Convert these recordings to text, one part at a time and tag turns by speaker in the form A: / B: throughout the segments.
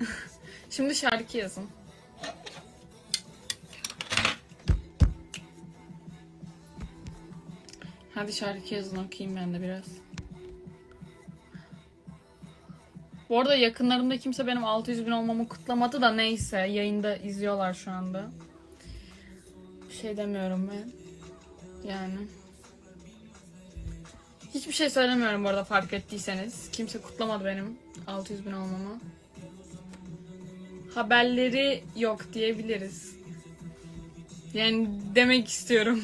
A: Şimdi şarkı yazın. Hadi şarkı yazın okuyayım ben de biraz. Bu arada yakınlarımda kimse benim 600 bin olmamı kutlamadı da neyse yayında izliyorlar şu anda. Bir şey demiyorum ben. Yani. Hiçbir şey söylemiyorum bu arada fark ettiyseniz. Kimse kutlamadı benim 600 bin olmamı. Haberleri yok diyebiliriz. Yani demek istiyorum.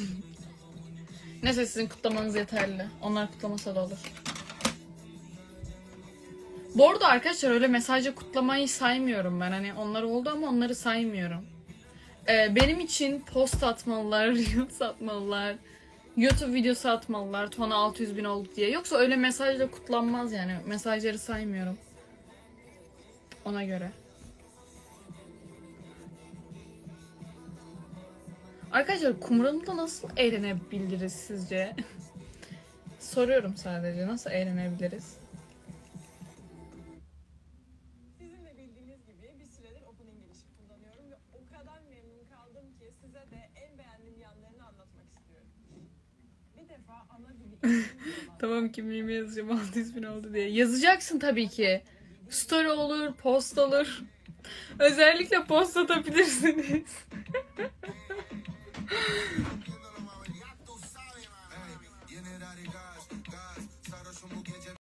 A: Neyse sizin kutlamanız yeterli. Onlar kutlamasa da olur. Bu arada arkadaşlar öyle mesajla kutlamayı saymıyorum ben. Hani onlar oldu ama onları saymıyorum. Ee, benim için post atmalılar, reels atmalılar, YouTube videosu atmalılar. Tona 600 bin oldu diye. Yoksa öyle mesajla kutlanmaz yani. Mesajları saymıyorum. Ona göre. Arkadaşlar kumralımda nasıl eğlenebiliriz sizce? Soruyorum sadece. Nasıl eğlenebiliriz?
B: Sizin de bildiğiniz gibi bir süredir Open English'i kullanıyorum ve o kadar memnun kaldım ki size de en beğendiğim yanlarını anlatmak istiyorum. Bir defa ana dili İngilizce olan Tamam kimliğimi
A: yazacağım 600 bin oldu diye. Yazacaksın tabii ki. Story olur, post olur. Özellikle post atabilirsiniz.
C: Ya tú sabes, man. Baby, viene Dari Gash, Gash, un buque, Jep.